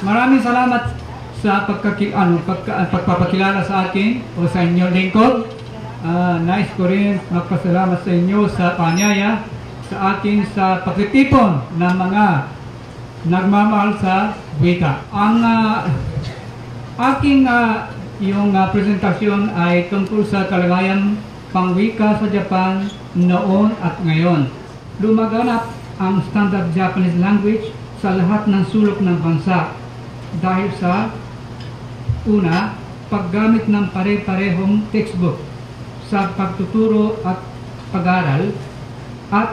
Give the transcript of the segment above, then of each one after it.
Maraming salamat sa pagkaki, ano, pagka, pagpapakilala sa akin o sa inyong lingkod. Ah, nice ko rin magpasalamat sa inyo sa panyaya sa akin sa pagtitipon ng mga nagmamahal sa wika. Ang ah, aking ah, yung ah, presentasyon ay tungkol sa kalagayan pangwika sa Japan noon at ngayon. Lumaganap ang standard Japanese language sa lahat ng sulok ng bansa dahil sa una, paggamit ng pare-parehong textbook sa pagtuturo at pag-aral at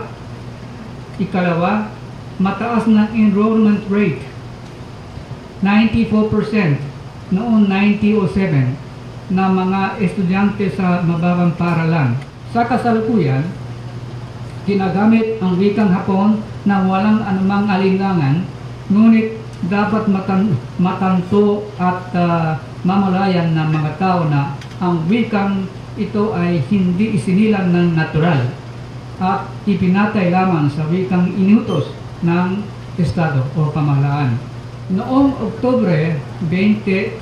ikalawa, mataas na enrollment rate 94% noong 1907 na mga estudyante sa mababang paralan. Sa kasalukuyan, ginagamit ang wikang Hapon na walang anumang alinlangan, ngunit dapat matan matanto at ah, mamalayan ng mga tao na ang wikang ito ay hindi isinilang ng natural at ipinatay lamang sa wikang inutos ng Estado o pamahalaan. Noong Oktubre 23,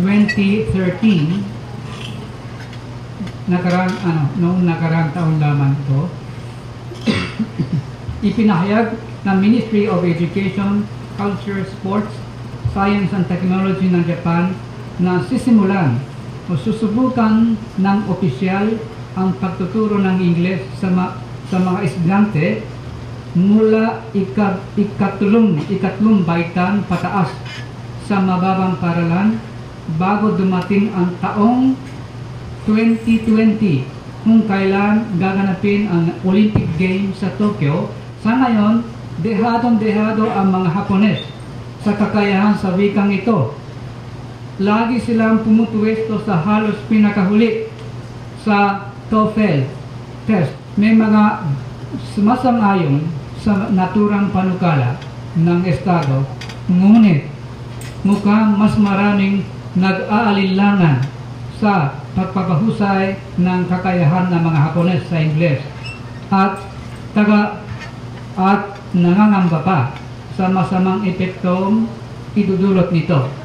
2013, nakarang ano, noong nakarang taon lamang ito, ipinahayag ng Ministry of Education, Culture, Sports, Science and Technology ng Japan na sisimulan o susubukan ng opisyal ang pagtuturo ng Ingles sa, ma- sa mga estudyante mula ika, ikatlong, ikatlong baitan pataas sa mababang paralan bago dumating ang taong 2020 kung kailan gaganapin ang Olympic Games sa Tokyo. Sa ngayon, dehadong-dehado ang mga Hapones sa kakayahan sa wikang ito. Lagi silang pumutuwesto sa halos pinakahuli sa TOEFL test. May mga sumasang-ayon sa naturang panukala ng Estado, ngunit mukhang mas maraming nag-aalilangan sa pagpapahusay ng kakayahan ng mga Hapones sa Ingles at taga at nangangamba pa sa masamang epektong idudulot nito.